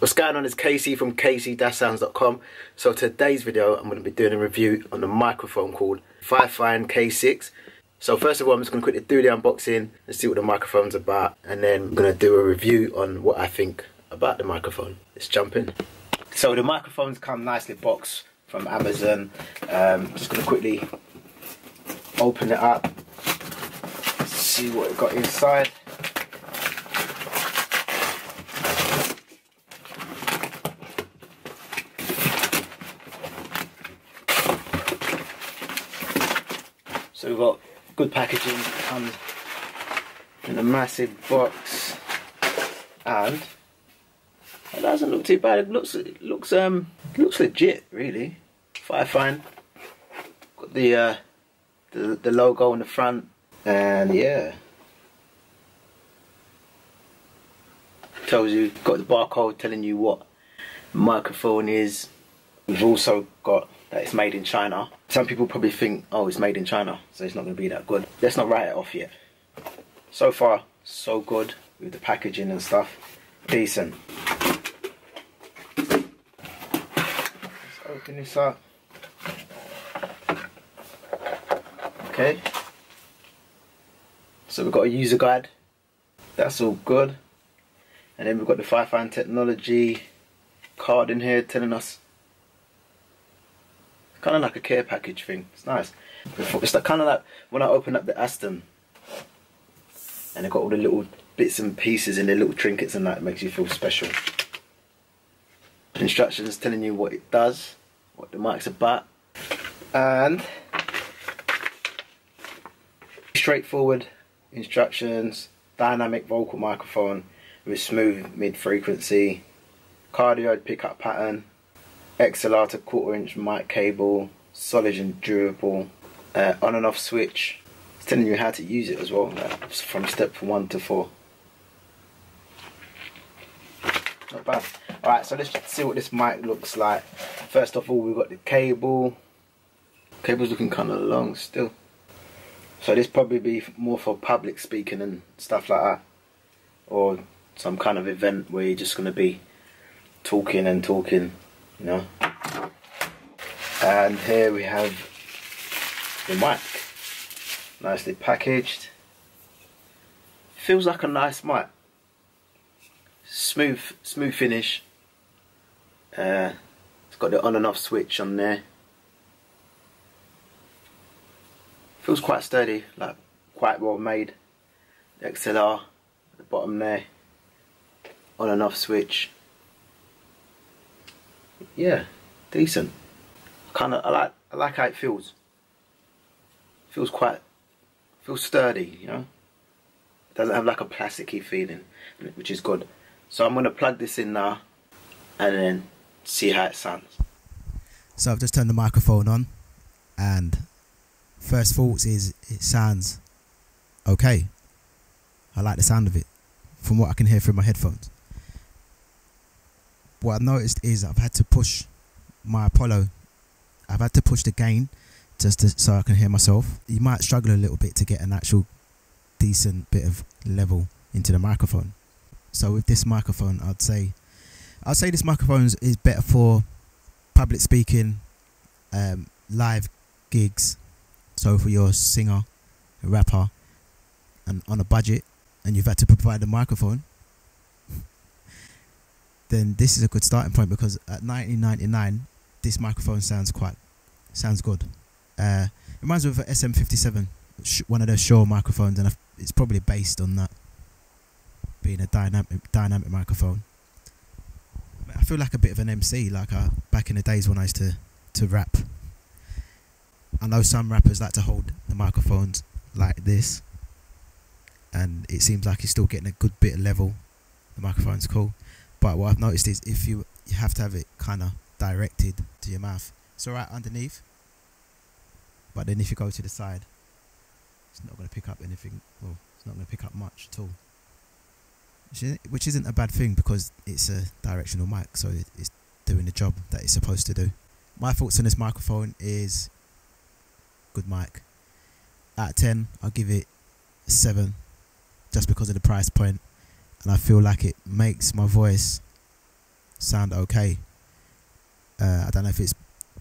What's going on is KC from kc-sounds.com. So today's video I'm going to be doing a review on a microphone called Fifine K6. So first of all I'm just going to quickly do the unboxing and see what the microphone's about and then I'm going to do a review on what I think about the microphone. Let's jump in. So the microphones come nicely boxed from Amazon. Um, just going to quickly open it up, see what it got inside. So we've got good packaging, comes in a massive box, and it doesn't look too bad. It looks it looks um it looks legit really. Fifine. Got the uh the the logo on the front, and yeah. Tells you got the barcode telling you what microphone is. We've also got that it's made in China. Some people probably think, oh, it's made in China, so it's not going to be that good. Let's not write it off yet. So far, so good with the packaging and stuff. Decent. Let's open this up. Okay. So we've got a user guide. That's all good. And then we've got the Fifine Technology card in here telling us kind of like a care package thing. It's nice. It's like kind of like when I open up the Aston and it got all the little bits and pieces and the little trinkets and that makes you feel special. Instructions telling you what it does, what the mic's about, and straightforward instructions, dynamic vocal microphone with smooth mid frequency, cardioid pickup pattern, XLR to quarter inch mic cable, solid and durable, uh, on and off switch. It's telling you how to use it as well, like from step one to four. Not bad. Alright, so let's see what this mic looks like. First of all, we've got the cable. Cable's looking kind of long still. So this probably be more for public speaking and stuff like that. Or some kind of event where you're just going to be talking and talking you know. And here we have the mic, nicely packaged. Feels like a nice mic. Smooth, smooth finish. Uh, it's got the on and off switch on there. Feels quite sturdy, like quite well made. The XLR at the bottom there. On and off switch yeah, decent. Kind of, I like, I like how it feels. Feels quite, feels sturdy, you know. Doesn't have like a plasticky feeling, which is good. So I'm gonna plug this in now, and then see how it sounds. So I've just turned the microphone on, and first thoughts is it sounds okay. I like the sound of it, from what I can hear through my headphones what I've noticed is I've had to push my Apollo. I've had to push the gain just to, so I can hear myself. You might struggle a little bit to get an actual decent bit of level into the microphone. So with this microphone, I'd say, I'd say this microphone is better for public speaking, um, live gigs. So for your singer, rapper, and on a budget, and you've had to provide a microphone, then this is a good starting point because at 1999 this microphone sounds quite sounds good. Uh, reminds me of an SM57 one of those Shure microphones and it's probably based on that being a dynamic dynamic microphone. I feel like a bit of an MC like uh, back in the days when I used to to rap. I know some rappers like to hold the microphones like this and it seems like he's still getting a good bit of level. The microphone's cool but what I've noticed is if you you have to have it kind of directed to your mouth. It's alright underneath, but then if you go to the side, it's not going to pick up anything. Well, it's not going to pick up much at all. Which isn't a bad thing because it's a directional mic, so it's doing the job that it's supposed to do. My thoughts on this microphone is good mic. Out of 10, I'll give it 7 just because of the price point and I feel like it makes my voice sound okay. Uh, I don't know if it's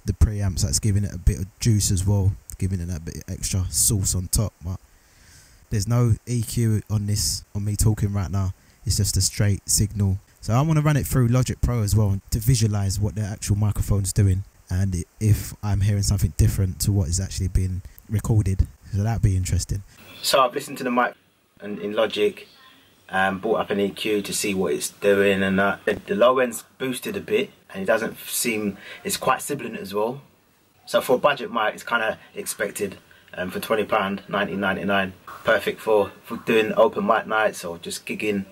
the preamps that's giving it a bit of juice as well, giving it a bit extra sauce on top. But there's no EQ on this on me talking right now. It's just a straight signal. So I want to run it through Logic Pro as well to visualize what the actual microphone's doing and if I'm hearing something different to what is actually being recorded. So that'd be interesting. So I've listened to the mic and in Logic, um, brought up an EQ to see what it's doing, and uh, the low end's boosted a bit, and it doesn't seem it's quite sibilant as well. So for a budget mic, it's kind of expected. Um, for twenty pound, nineteen ninety nine, perfect for for doing open mic nights or just gigging.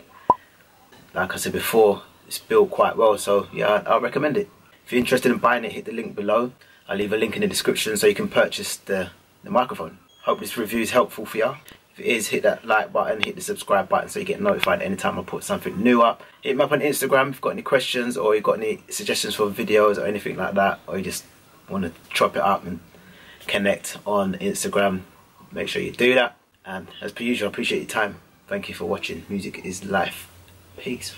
Like I said before, it's built quite well, so yeah, I, I recommend it. If you're interested in buying it, hit the link below. I'll leave a link in the description so you can purchase the, the microphone. Hope this review is helpful for you. If it is, hit that like button, hit the subscribe button so you get notified anytime I put something new up. Hit me up on Instagram if you've got any questions or you've got any suggestions for videos or anything like that, or you just want to chop it up and connect on Instagram. Make sure you do that. And as per usual, I appreciate your time. Thank you for watching. Music is life. Peace.